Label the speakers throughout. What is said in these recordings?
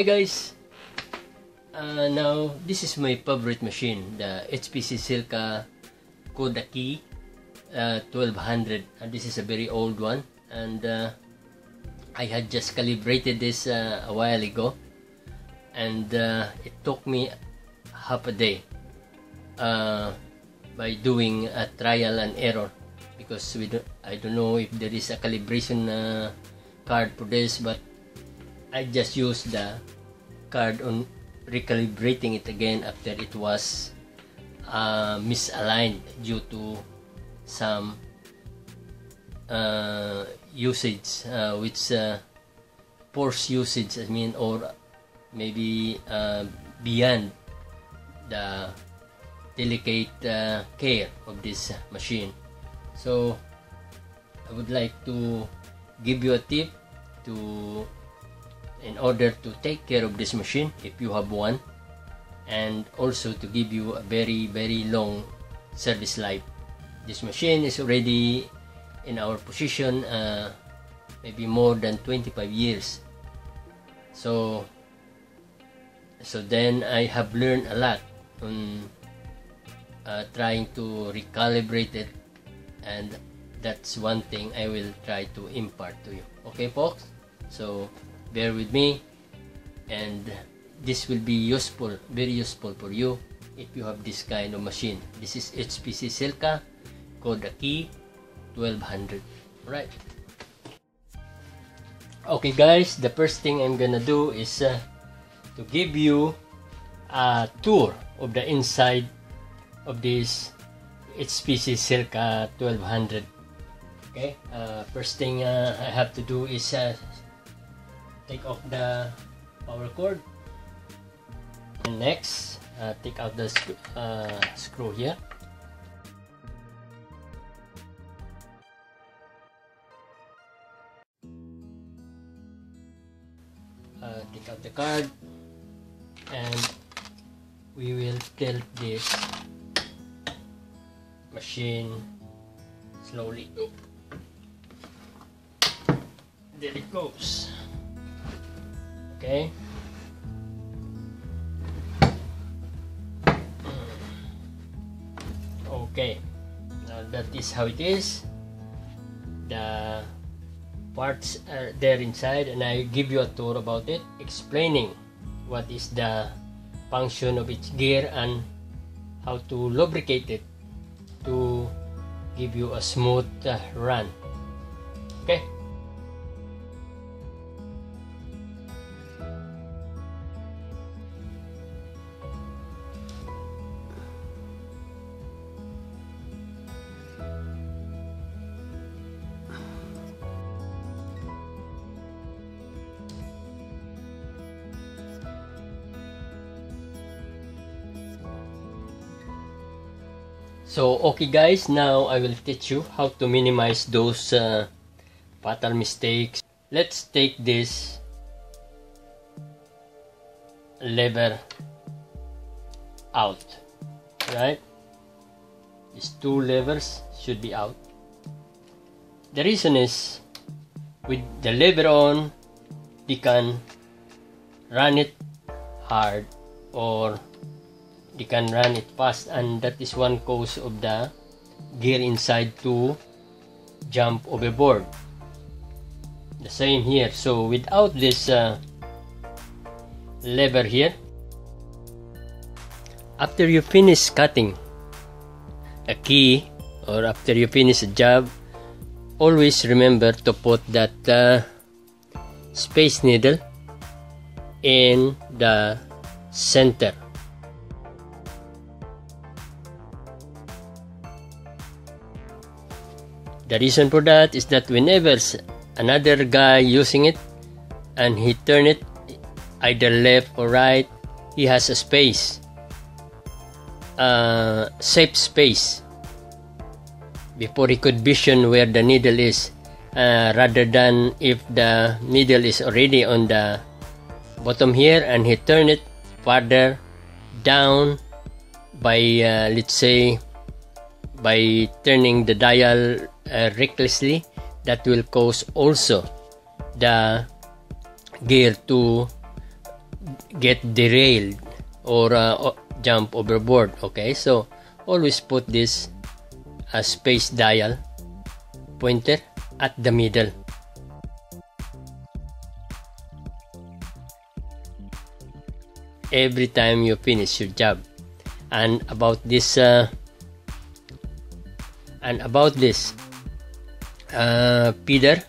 Speaker 1: Hi guys! Uh, now, this is my favorite machine, the HPC Silca Code-A-Key uh, 1200. Uh, this is a very old one and uh, I had just calibrated this uh, a while ago and uh, it took me half a day by doing a trial and error because we don't, I don't know if there is a calibration card for this but I just used the card on recalibrating it again after it was uh, misaligned due to some uh, usage uh, which uh, force usage I mean or maybe uh, beyond the delicate uh, care of this machine. So I would like to give you a tip to in order to take care of this machine if you have one and also to give you a very very long service life. This machine is already in our position uh, maybe more than 25 years. So so then I have learned a lot on uh, trying to recalibrate it and that's one thing I will try to impart to you. Okay folks? So bear with me and this will be useful very useful for you if you have this kind of machine. This is HPC Silca Code-A-Key 1200 right okay guys the first thing I'm gonna do is uh, to give you a tour of the inside of this HPC Silca 1200 okay uh, first thing uh, I have to do is uh, take off the power cord. And next uh, take out the sc uh, screw here. Uh, take out the card. And we will tilt this machine slowly. There it goes okay. Okay. Now that is how it is. The parts are there inside and I give you a tour about it explaining what is the function of each gear and how to lubricate it to give you a smooth uh, run. Okay So, okay guys, now I will teach you how to minimize those uh, fatal mistakes. Let's take this lever out, right? These two levers should be out. The reason is, with the lever on, you can run it hard or can run it fast and that is one cause of the gear inside to jump overboard. The same here. So without this uh, lever here after you finish cutting a key or after you finish a job always remember to put that uh, space needle in the center The reason for that is that whenever another guy using it and he turn it either left or right, he has a space, uh, safe space before he could vision where the needle is uh, rather than if the needle is already on the bottom here and he turn it farther down by uh, let's say by turning the dial uh, recklessly that will cause also the gear to get derailed or uh, jump overboard okay? So always put this uh, space dial pointer at the middle. Every time you finish your job. And about this uh, and about this uh, feeder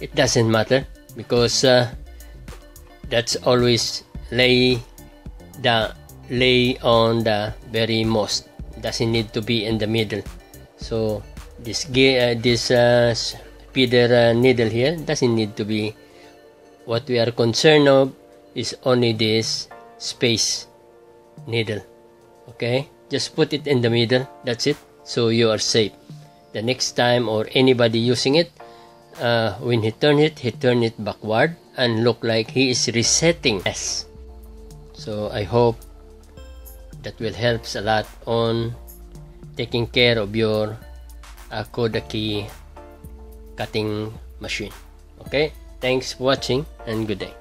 Speaker 1: it doesn't matter because uh, that's always lay the lay on the very most. Doesn't need to be in the middle. So this uh, this uh, feeder uh, needle here doesn't need to be. What we are concerned of is only this space needle. Okay? Just put it in the middle. That's it so you are safe. The next time or anybody using it uh, when he turn it he turn it backward and look like he is resetting S. So I hope that will helps a lot on taking care of your uh, Code-A-Key cutting machine. Okay? Thanks for watching and good day